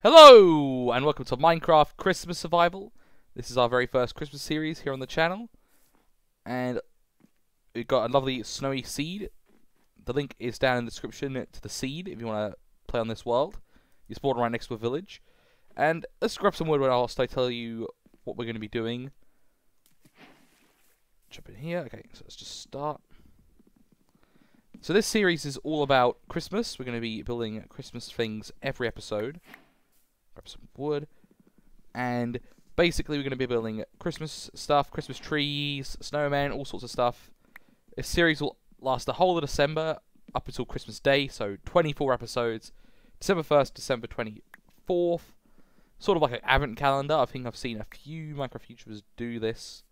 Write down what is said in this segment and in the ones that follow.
Hello, and welcome to Minecraft Christmas Survival. This is our very first Christmas series here on the channel. And we've got a lovely snowy seed. The link is down in the description to the seed if you want to play on this world. You spawn right next to a village. And let's grab some wood whilst I tell you what we're going to be doing. Jump in here. Okay, so let's just start. So this series is all about Christmas. We're going to be building Christmas things every episode grab some wood, and basically we're going to be building Christmas stuff, Christmas trees, snowmen, all sorts of stuff. This series will last the whole of December up until Christmas Day, so 24 episodes, December 1st, December 24th. Sort of like an advent calendar. I think I've seen a few Minecraft YouTubers do this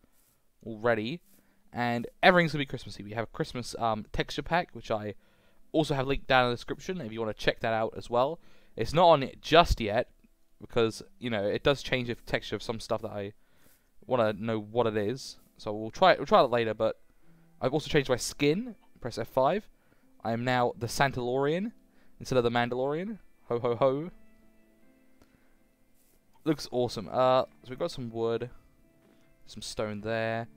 already. And everything's going to be Christmassy. We have a Christmas um, texture pack, which I also have linked down in the description if you want to check that out as well. It's not on it just yet, because you know it does change the texture of some stuff that I want to know what it is. So we'll try it. We'll try it later. But I've also changed my skin. Press F5. I am now the Santalorian instead of the Mandalorian. Ho ho ho. Looks awesome. Uh, so we've got some wood, some stone there.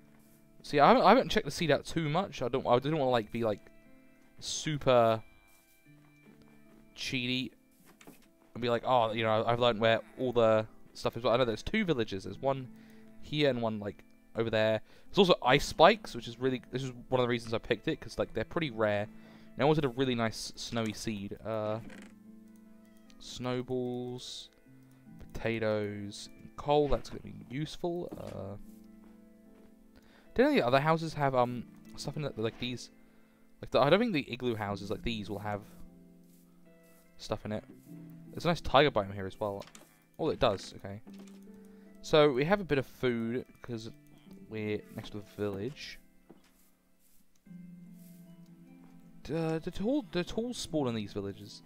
See, I haven't, I haven't checked the seed out too much. I don't. I didn't want to like be like super cheaty and be like, oh, you know, I've learned where all the stuff is. Well, I know there's two villages. There's one here and one like over there. There's also ice spikes, which is really this is one of the reasons I picked it because like they're pretty rare. And I wanted a really nice snowy seed. Uh, snowballs, potatoes, coal. That's gonna be useful. Uh, do any other houses have um stuff in it like these? Like the, I don't think the igloo houses like these will have stuff in it. There's a nice taiga biome here as well. Oh, it does. Okay. So we have a bit of food because we're next to a village. Uh, the tall, the tools spawn in these villages.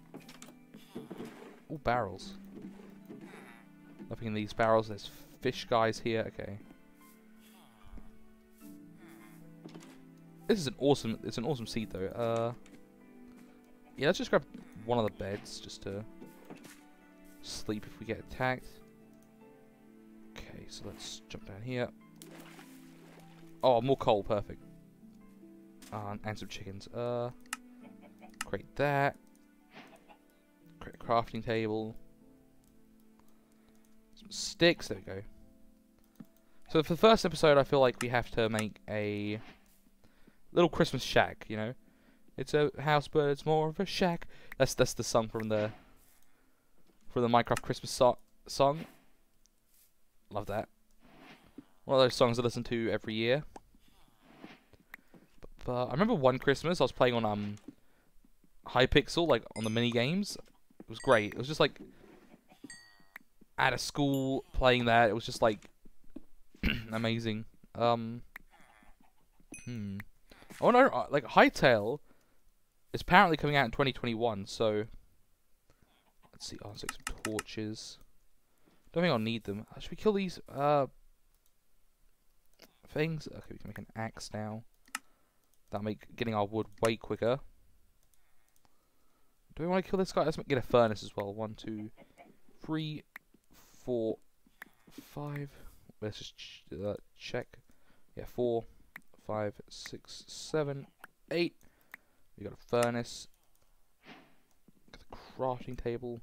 All barrels. Nothing in these barrels. There's fish guys here. Okay. This is an awesome. It's an awesome seed though. Uh. Yeah, let's just grab one of the beds just to sleep if we get attacked. Okay, so let's jump down here. Oh, more coal, perfect. Uh, and some chickens. Uh, create that. Create a crafting table. Some sticks, there we go. So for the first episode, I feel like we have to make a little Christmas shack, you know? It's a house, but it's more of a shack. That's that's the song from the for the Minecraft Christmas so song. Love that. One of those songs I listen to every year. But, but I remember one Christmas I was playing on um Hypixel, like on the mini games. It was great. It was just like at a school playing that. It was just like amazing. Um, hmm. Oh wonder, uh, like Hytale is apparently coming out in 2021, so Let's see. Let's take some torches. Don't think I'll need them. Uh, should we kill these uh things? Okay, we can make an axe now. That'll make getting our wood way quicker. Do we want to kill this guy? Let's get a furnace as well. One, two, three, four, five. Let's just ch uh, check. Yeah, four, five, six, seven, eight. We got a furnace crafting table.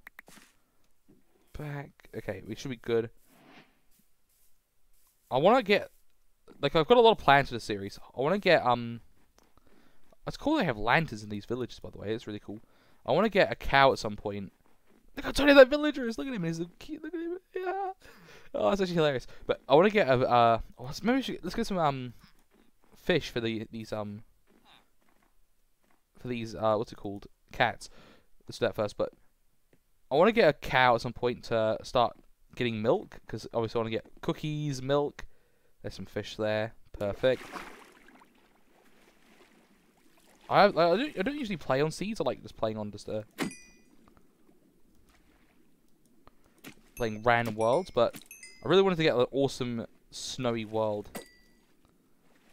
Back. Okay, we should be good. I want to get... Like, I've got a lot of plans for the series. I want to get, um... It's cool they have lanterns in these villages, by the way. It's really cool. I want to get a cow at some point. Look how tiny that villager is. Look at him. He's cute. Look at him. Yeah. Oh, that's actually hilarious. But I want to get a... Uh, oh, maybe should, let's get some, um... Fish for the these, um... For these, uh... What's it called? Cats let's that first. But I want to get a cow at some point to start getting milk because obviously I want to get cookies, milk. There's some fish there. Perfect. I, I, don't, I don't usually play on seeds. I like just playing on just uh, playing random worlds, but I really wanted to get an awesome snowy world.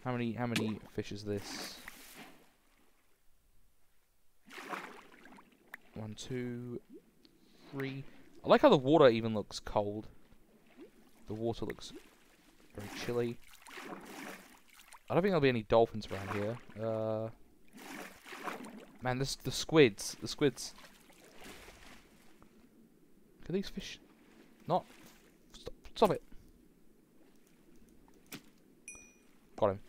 How many how many fish is this? One, two, three. I like how the water even looks cold. The water looks very chilly. I don't think there'll be any dolphins around here. Uh, man, this the squids. The squids. Can these fish not stop? Stop it! Got him.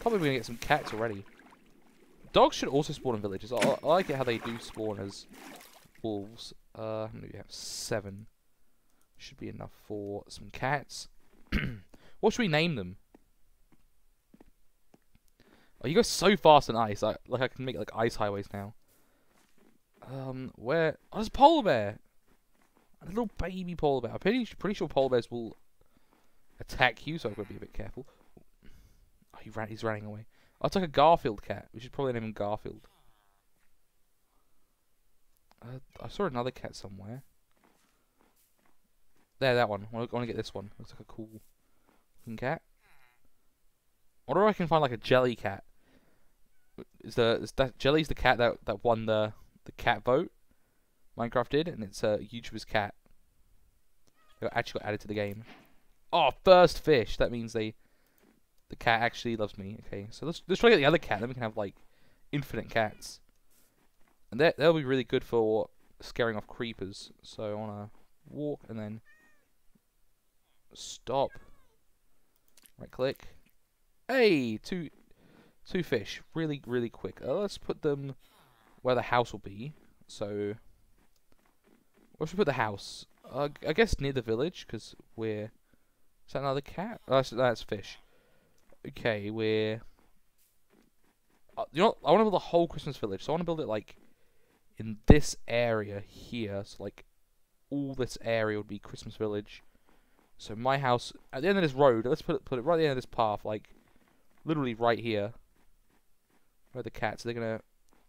Probably gonna get some cats already. Dogs should also spawn in villages. I, I like it how they do spawn as wolves. Uh, how we have? Seven. Should be enough for some cats. what should we name them? Oh, you go so fast on ice. I, like I can make like ice highways now. Um, where? Oh, there's a polar bear. A little baby polar bear. I'm pretty, pretty sure polar bears will attack you, so I've got to be a bit careful. Oh, he ran, he's running away. Oh, it's like a Garfield cat. We should probably name him Garfield. Uh, I saw another cat somewhere. There, that one. I want to get this one. Looks like a cool looking cat. Wonder if I can find like a Jellie cat. Is the is that Jellie's the cat that that won the the cat vote? Minecraft did, and it's a YouTuber's cat. It actually got added to the game. Oh, first fish. That means they the cat actually loves me. Okay, so let's let's try to get the other cat. Then we can have like infinite cats, and that that'll be really good for scaring off creepers. So I wanna walk and then stop. Right click. Hey, two two fish. Really really quick. Uh, let's put them where the house will be. So where should we put the house? Uh, I guess near the village because we're. Is that another cat? Oh, that's, that's fish. Okay, we're... Uh, you know, I want to build a whole Christmas village, so I want to build it, like, in this area here. So, like, all this area would be Christmas village. So my house, at the end of this road, let's put it, put it right at the end of this path, like, literally right here. Where are the cats? Are they going to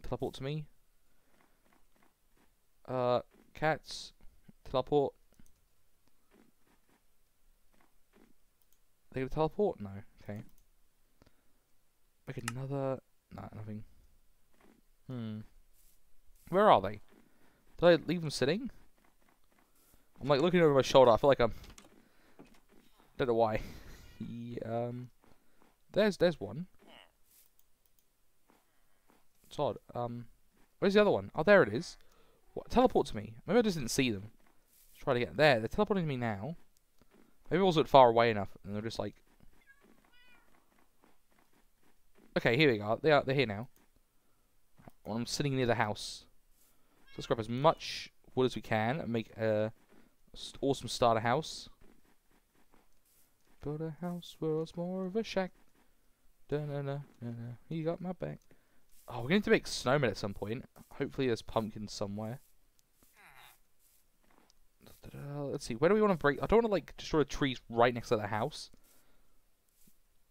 teleport to me? Uh, cats, teleport. Are they to teleport? No. Okay. Make another... No, nothing. Hmm. Where are they? Did I leave them sitting? I'm like looking over my shoulder. I feel like I'm... Don't know why. um... There's, there's one. It's odd. Um, where's the other one? Oh, there it is. What? Teleport to me. Maybe I just didn't see them. Let's try to get there. They're teleporting to me now. Maybe I wasn't far away enough, and they're just like Okay, here we go. They are, they're here now. I'm sitting near the house. So let's grab as much wood as we can and make a awesome starter house. Build a house where it's more of a shack. Da -na -na -na You got my back. Oh, we're going to make snowmen at some point. Hopefully there's pumpkins somewhere. let's see. Where do we want to break? I don't want to like destroy the trees right next to the house.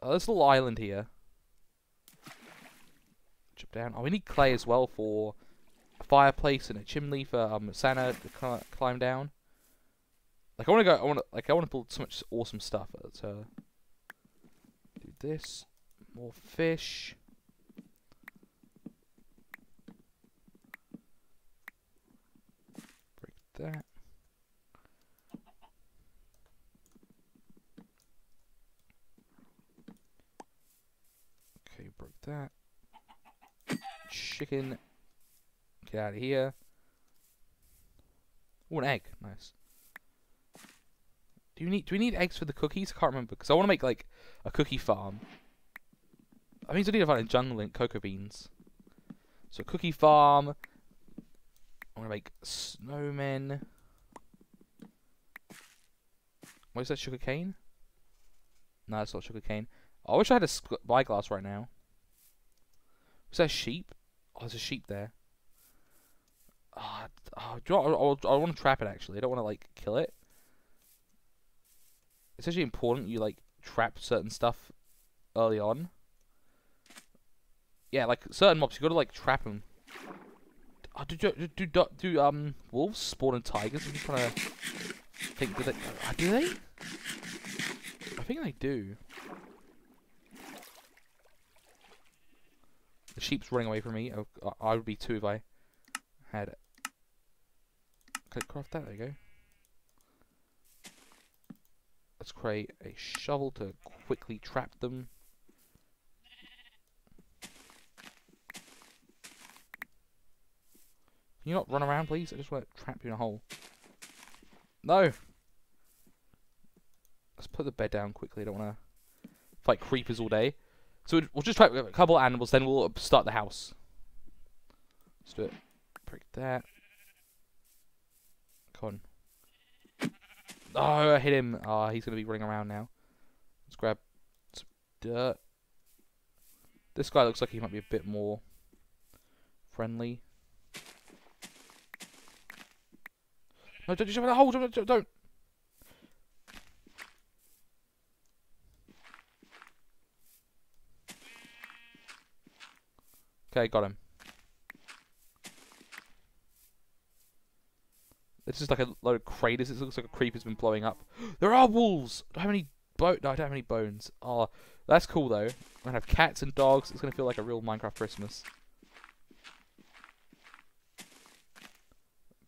Uh, there's a little island here. Down. Oh, we need clay as well for a fireplace and a chimney for um, Santa to climb down. Like I want to go. I want to like I want to build so much awesome stuff. Let's uh, do this. More fish. Break that. Okay, broke that chicken. Get out of here. Oh, an egg. Nice. Do you need? Do we need eggs for the cookies? I can't remember because I want to make like a cookie farm. I think I need to find a jungle and cocoa beans. So cookie farm. I'm gonna make snowmen. What is that? Sugar cane? No, it's not sugar cane. I wish I had a spyglass right now. Was that sheep? Oh, there's a sheep there. Oh, do you know, I, I, I want to trap it actually. I don't want to like kill it. It's actually important you like trap certain stuff early on. Yeah, like certain mobs, you gotta like trap them. Oh, do, do, do, do, do um wolves spawn in taigas? I'm just trying to think. Do they? Uh, do they? I think they do. The sheep's running away from me. Oh, I would be too if I had. Okay, craft that. There you go. Let's create a shovel to quickly trap them. Can you not run around, please? I just want to trap you in a hole. No! Let's put the bed down quickly. I don't want to fight creepers all day. So we'll just try a couple animals, then we'll start the house. Let's do it. Break that. Come on. Oh, I hit him. Oh, he's going to be running around now. Let's grab some dirt. This guy looks like he might be a bit more friendly. No, don't jump in the hole! Don't! don't, don't. Okay, got him. It's just like a load of craters. It looks like a creeper's been blowing up. there are wolves! I don't have any bo no, I don't have any bones. Oh, that's cool though. I'm gonna have cats and dogs. It's gonna feel like a real Minecraft Christmas.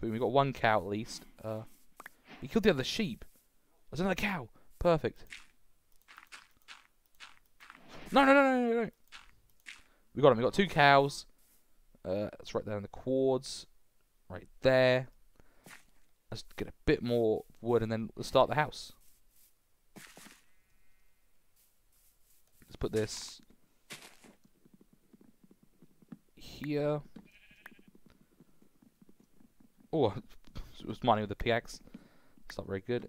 Boom, we got one cow at least. Uh, we killed the other sheep. There's another cow. Perfect. No, no, no, no, no, no. We got him. We got two cows. Uh, that's right there in the quartz. Right there. Let's get a bit more wood and then let's start the house. Let's put this here. Oh, it was mining with the pickaxe. It's not very good.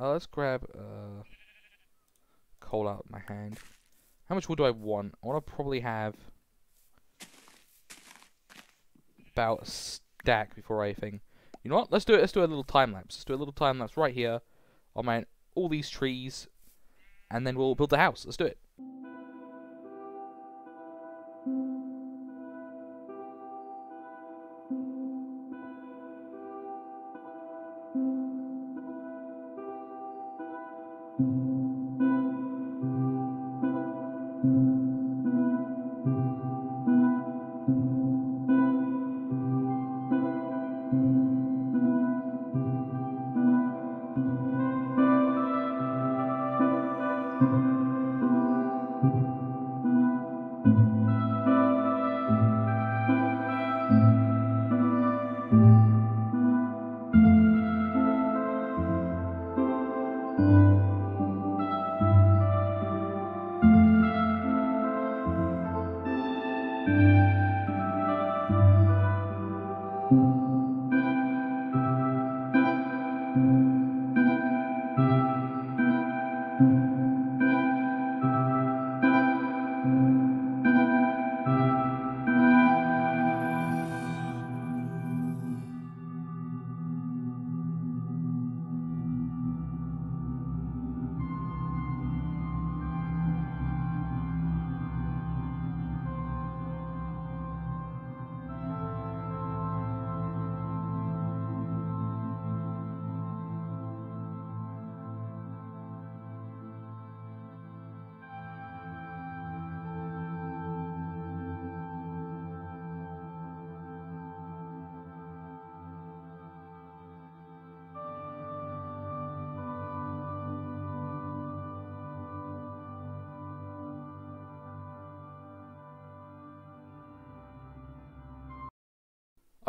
Uh, let's grab uh, coal out of my hand. How much wood do I want? I want to probably have about a stack before I think. You know what? Let's do it. Let's do a little time lapse. Let's do a little time lapse right here. on my all these trees, and then we'll build the house. Let's do it.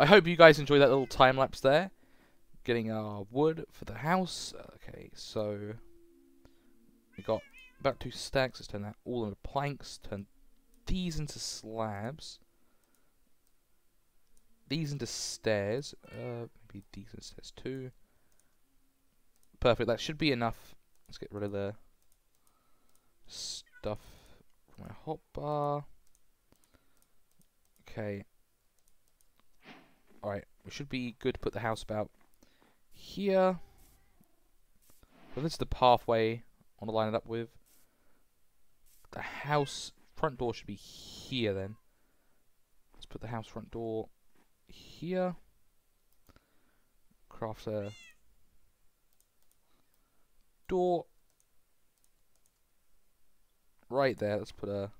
I hope you guys enjoy that little time lapse there. Getting our wood for the house. Okay, so we got about two stacks. Let's turn that all into planks. Turn these into slabs. These into stairs. Uh, maybe these into stairs too. Perfect. That should be enough. Let's get rid of the stuff from my hotbar. Okay. Alright, we should be good to put the house about here. So this is the pathway I want to line it up with. The house front door should be here then. Let's put the house front door here. Craft a door right there. Let's put a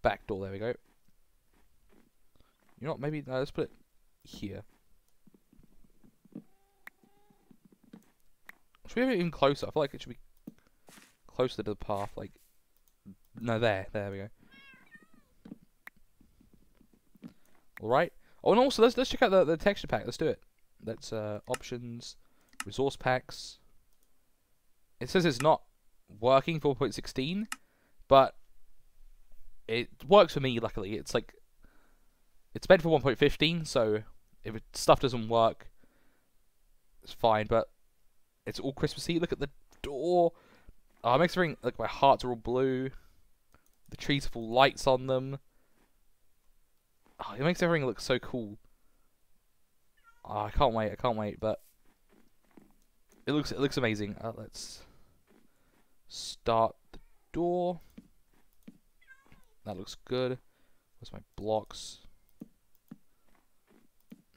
back door. There we go. You know what? Maybe no, let's put it here. Should we have it even closer? I feel like it should be closer to the path. Like, no, there, there we go. All right. Oh, and also let's let's check out the the texture pack. Let's do it. That's uh, options, resource packs. It says it's not working 4.16, but it works for me. Luckily, it's like it's meant for 1.15, so if it, stuff doesn't work, it's fine. But it's all Christmassy. Look at the door. Oh, it makes everything like my hearts are all blue. The trees have full lights on them. Oh, it makes everything look so cool. Oh, I can't wait. I can't wait. But it looks it looks amazing. Uh, let's start the door. That looks good. Where's my blocks?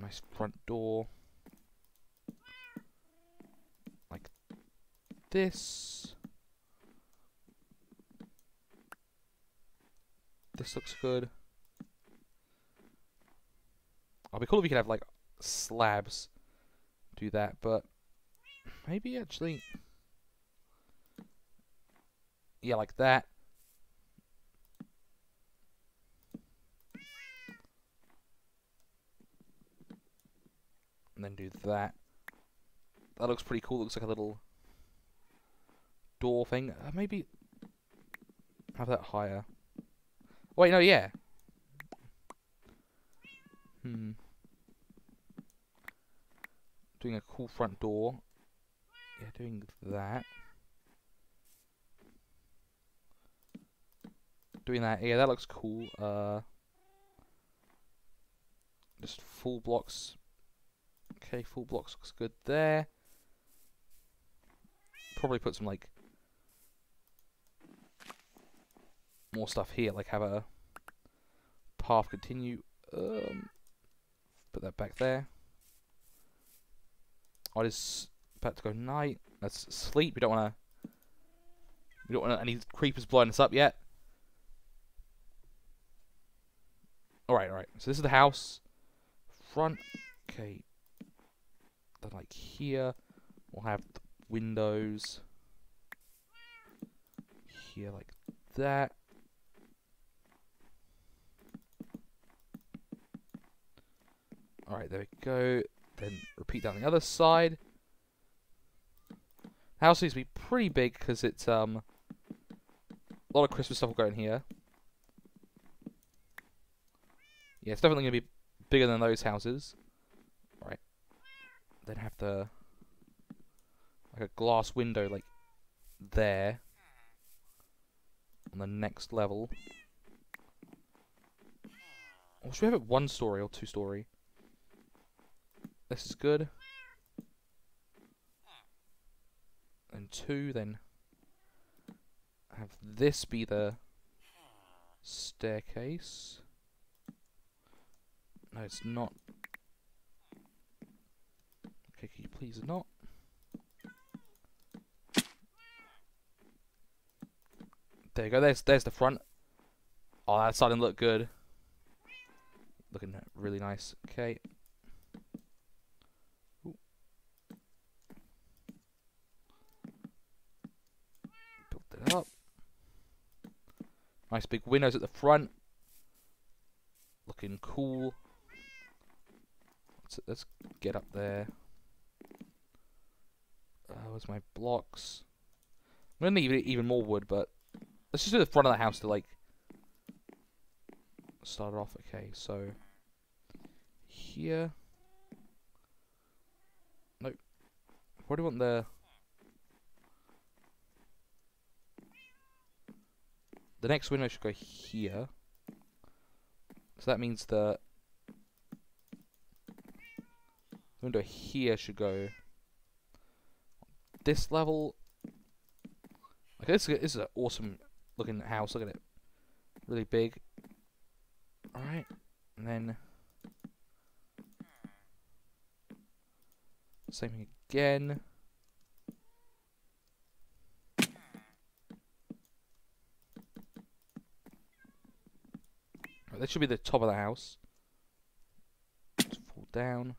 Nice front door. Like this. This looks good. I'll be cool if we could have like slabs do that, but maybe actually yeah, like that. And then do that. That looks pretty cool. Looks like a little door thing. Uh, maybe have that higher. Wait, no, yeah. Hmm. Doing a cool front door. Yeah, doing that. Doing that. Yeah, that looks cool. Uh, just full blocks. Okay, full blocks looks good there. Probably put some like more stuff here, like have a path continue. Um, put that back there. I just about to go night. Let's sleep. We don't want to. We don't want any creepers blowing us up yet. All right, all right. So this is the house. Front. Okay. Like here, we'll have windows. Here like that. Alright, there we go. Then repeat down the other side. House needs to be pretty big because it's um a lot of Christmas stuff will go in here. Yeah, it's definitely gonna be bigger than those houses. Then have the like a glass window like there on the next level. Or should we have it one story or two story? This is good. And two, then have this be the staircase. No, it's not. Please not? There you go. There's there's the front. Oh, that's starting to look good. Looking really nice. Okay. up. Nice big windows at the front. Looking cool. Let's, let's get up there. Where's my blocks? I'm gonna need even more wood, but let's just do the front of the house to like start it off. Okay, so here. Nope. Where do you want the the next window should go here. So that means the window here should go this level. Okay, this, this is an awesome looking house. Look at it. Really big. Alright. And then same thing again. Right, that should be the top of the house. Just fall down.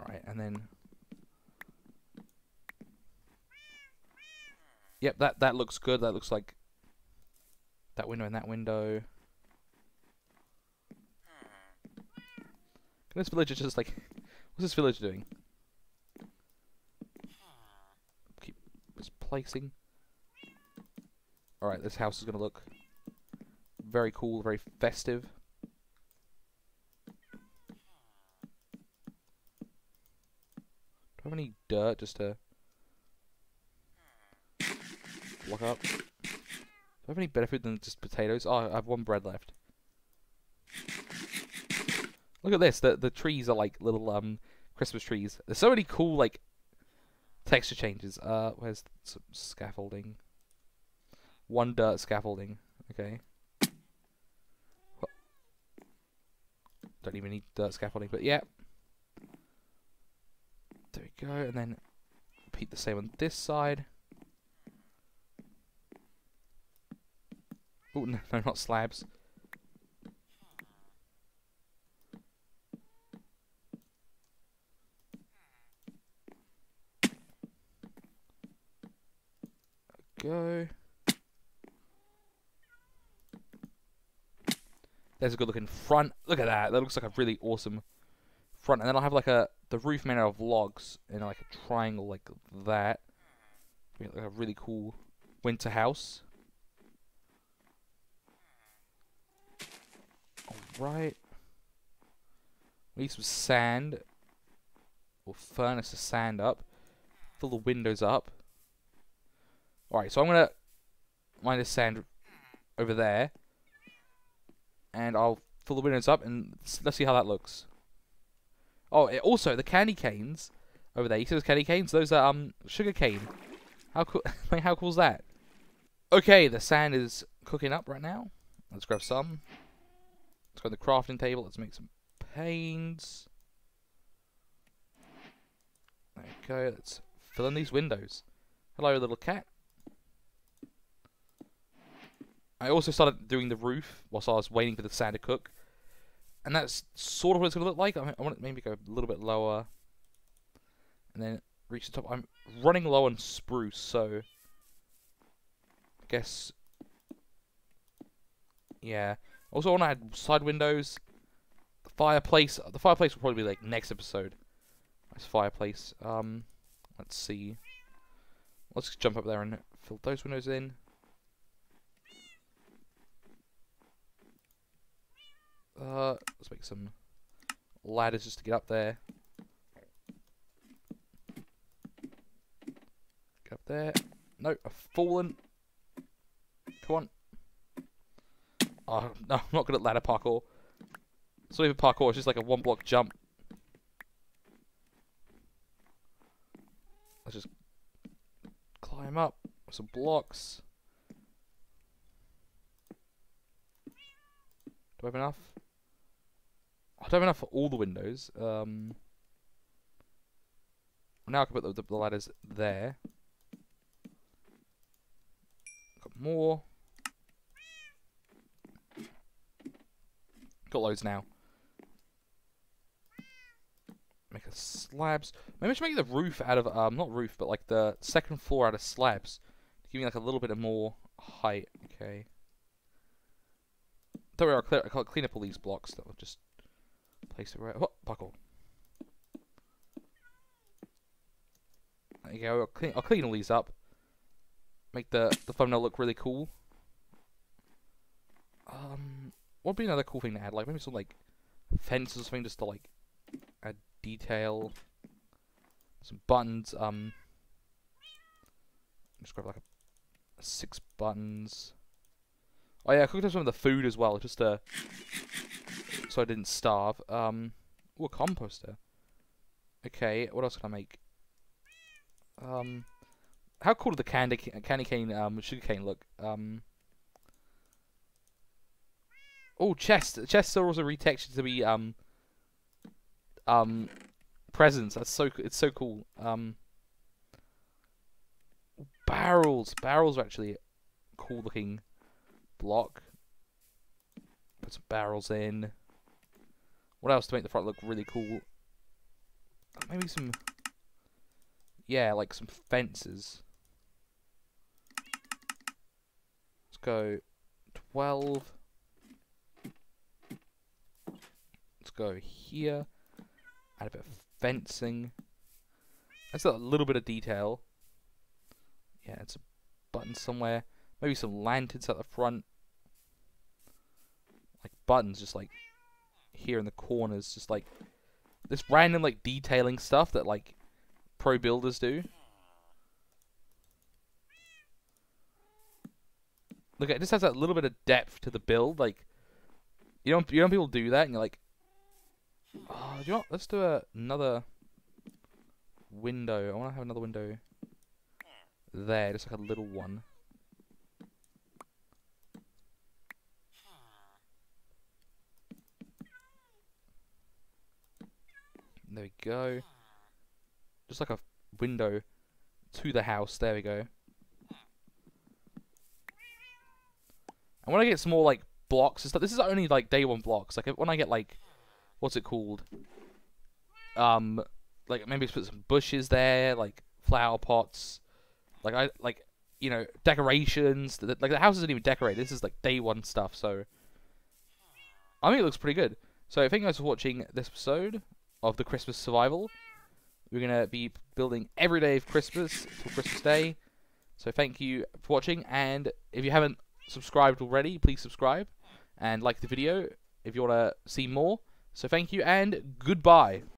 Alright, and then... Yep, that, that looks good. That looks like that window and that window. Can This villager just like... What's this villager doing? Keep placing. Alright, this house is going to look very cool, very festive. Have any dirt just to lock up? Do I have any better food than just potatoes? Oh, I have one bread left. Look at this. The the trees are like little um Christmas trees. There's so many cool like texture changes. Uh, where's some scaffolding? One dirt scaffolding. Okay. Don't even need dirt scaffolding, but yeah. There we go, and then repeat the same on this side. Oh no, no, not slabs. go. There's a good looking front. Look at that. That looks like a really awesome front. And then I'll have like a the roof made out of logs in like a triangle like that. Like a really cool winter house. Alright. We need some sand. We'll furnace the sand up. Fill the windows up. Alright, so I'm to mine the sand over there. And I'll fill the windows up and let's see how that looks. Oh, it, also, the candy canes over there. You see those candy canes? Those are um sugar cane. How cool, how cool is that? Okay, the sand is cooking up right now. Let's grab some. Let's go to the crafting table. Let's make some panes. Go. Let's fill in these windows. Hello, little cat. I also started doing the roof whilst I was waiting for the sand to cook. And that's sort of what it's going to look like. I, I want to maybe go a little bit lower. And then reach the top. I'm running low on spruce, so... I guess... Yeah. Also, I want to add side windows. The fireplace. The fireplace will probably be like next episode. Nice fireplace. Um, let's see. Let's jump up there and fill those windows in. Uh, let's make some ladders just to get up there. Get up there. No, I've fallen. Come on. Oh, no, I'm not good at ladder parkour. It's not even parkour, it's just like a one block jump. Let's just climb up with some blocks. Do I have enough? I don't have enough for all the windows. Um, now I can put the, the ladders there. Got more. Got loads now. Make a slabs. Maybe I should make the roof out of um not roof, but like the second floor out of slabs. To give me like a little bit of more height. Okay. Don't worry, I'll, clear, I'll clean up all these blocks that will just Place it right. Oh, buckle. There you go. I'll clean, I'll clean all these up. Make the the thumbnail look really cool. Um, what would be another cool thing to add? Like maybe some like fences or something, just to like add detail. Some buttons. Um, just grab like a six buttons. Oh yeah, I cooked up some of the food as well, just to so I didn't starve. Um, ooh, a composter. Okay, what else can I make? Um, how cool did the candy candy cane um sugar cane look? Um. Oh, chest. Chests are also retextured to be um um presents. That's so it's so cool. Um barrels. Barrels are actually cool looking block. Put some barrels in. What else to make the front look really cool? Maybe some... Yeah, like some fences. Let's go 12. Let's go here. Add a bit of fencing. That's a little bit of detail. Yeah, it's a button somewhere. Maybe some lanterns at the front. Like buttons just like here in the corners. Just like this random like detailing stuff that like pro builders do. Look, it just has that little bit of depth to the build. Like, you don't you know people do that, and you're like, oh, do you what? Let's do a, another window. I want to have another window there, just like a little one. There we go. Just like a window to the house. There we go. And when I get some more like blocks and stuff, this is only like day one blocks. Like when I get like, what's it called? Um, like maybe put some bushes there, like flower pots, like I like you know decorations. Like the house isn't even decorated. This is like day one stuff. So I think it looks pretty good. So thank you guys for watching this episode of the Christmas Survival. We're gonna be building every day of Christmas till Christmas Day. So thank you for watching, and if you haven't subscribed already, please subscribe and like the video if you want to see more. So thank you and goodbye.